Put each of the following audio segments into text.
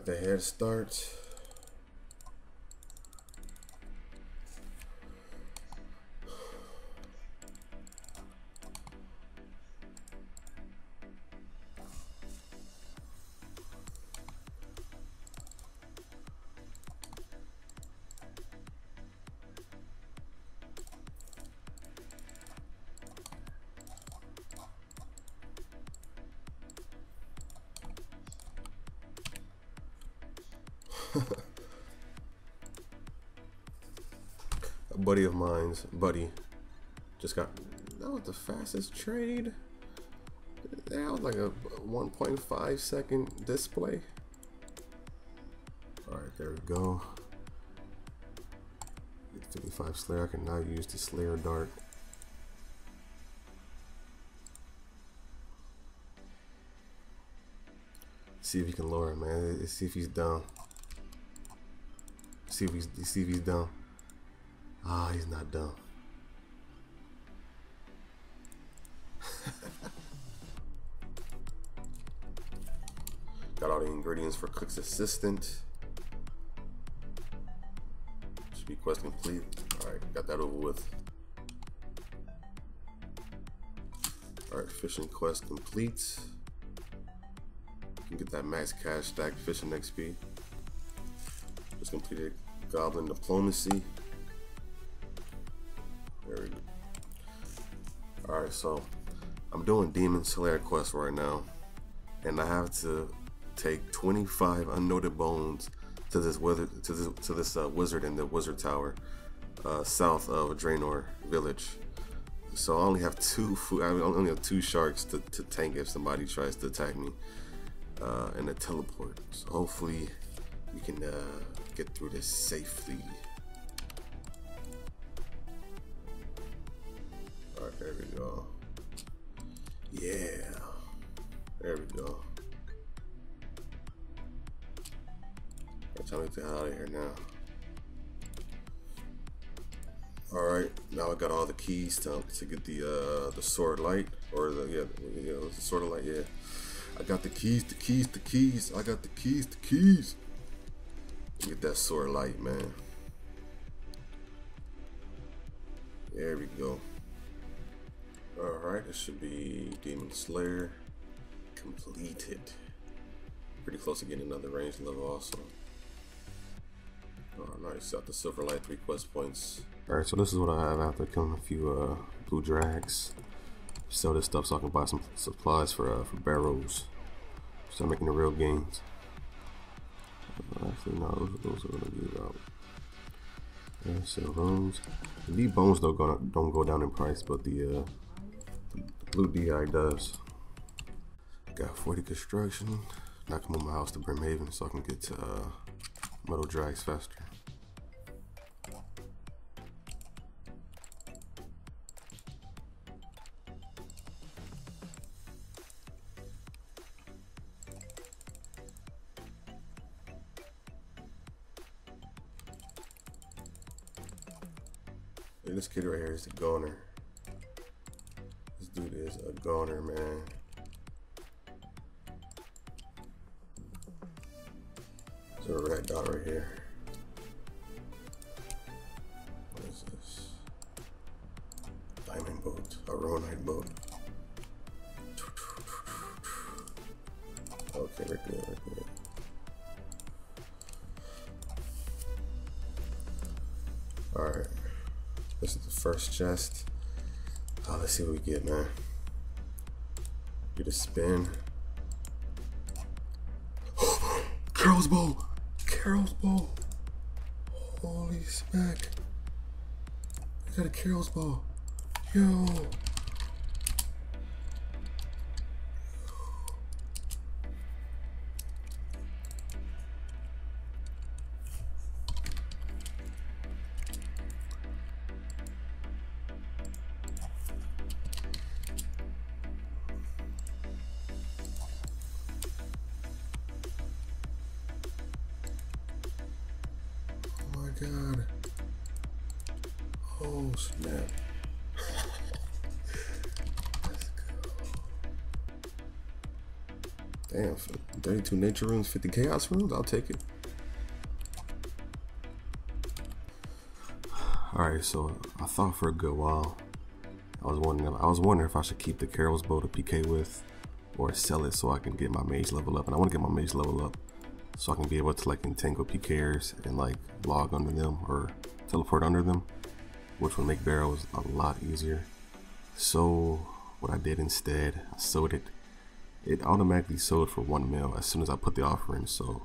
Got the head start. a buddy of mine's buddy just got that was the fastest trade. That was like a 1.5 second display. All right, there we go. 55 Slayer. I can now use the Slayer Dart. See if he can lower him, man. Let's see if he's down. See if he's see if he's down. Ah, he's not done. Got all the ingredients for Cook's Assistant. Should be quest complete. Alright, got that over with. Alright, fishing quest complete. Can get that max cash stack fishing XP. Just completed Goblin Diplomacy. There we go. Alright, so I'm doing Demon Slayer quest right now. And I have to take 25 unnoted bones to this wizard to this to this uh, wizard in the wizard tower uh, south of Draynor village. So I only have two food. I only have two sharks to, to tank if somebody tries to attack me, uh, and a teleport. So hopefully we can uh, get through this safely. All right, there we go. Yeah, there we go. Time to get out of here now. All right, now I got all the keys to, to get the uh, the sword light or the yeah yeah the sword light yeah. I got the keys, the keys, the keys. I got the keys, the keys. Get that sword light, man. There we go. All right, this should be Demon Slayer completed. Pretty close to getting another range level also. Oh, nice. Got the Silver Light 3 quest points. Alright, so this is what I have after killing a few uh, blue drags. Sell this stuff so I can buy some supplies for uh, for barrows. Start making the real gains. Actually, no, those, are gonna be about. Yeah, sell those. The bones don't go don't go down in price, but the, uh, the blue DI does. Got 40 construction. Now come on my house to Brimhaven so I can get to uh, metal drags faster. This kid right here is a goner. This dude is a goner, man. So a red dot right here. What is this? Diamond boat, a Runite boat. Okay, we're good, we're good. Alright. This is the first chest. Oh, let's see what we get, man. Get a spin. Karil's bow! Karil's bow! Holy smack. I got a Karil's bow. Yo! God. Oh snap. Let's go. Damn, 32 nature runes, 50 chaos runes, I'll take it. Alright, so I thought for a good while. I was wondering I was wondering if I should keep the Karil's bow to PK with or sell it so I can get my mage level up. And I want to get my mage level up so I can be able to like entangle PKers and like log under them or teleport under them, which would make barrows a lot easier. So what I did instead, I sold it. It automatically sold for one mil as soon as I put the offer in. So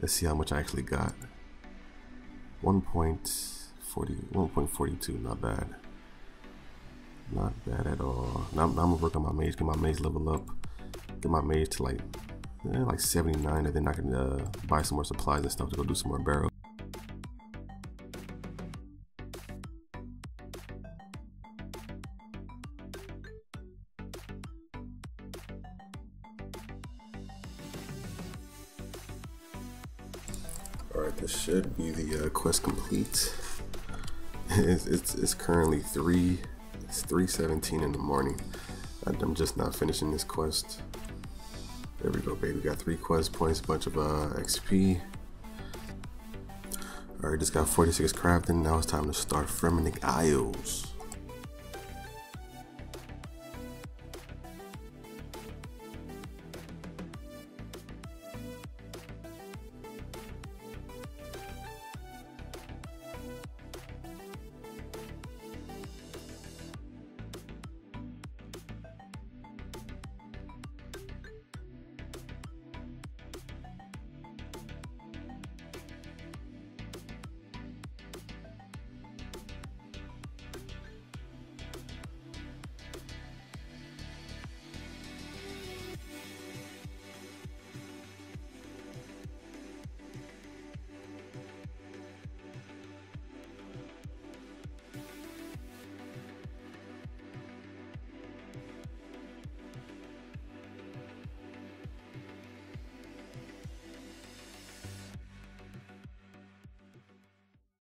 let's see how much I actually got. 1.40, 1.42, not bad. Not bad at all. Now, now, I'm gonna work on my mage, get my mage level up, get my mage to like, eh, like 79, and then I can uh, buy some more supplies and stuff to go do some more barrows. Alright, this should be the uh, quest complete. it's, it's, it's currently 3 it's 3.17 in the morning. I'm just not finishing this quest. There we go, baby. We got three quest points, a bunch of uh, XP. Alright, just got 46 crafting. Now it's time to start Fremennik Isles.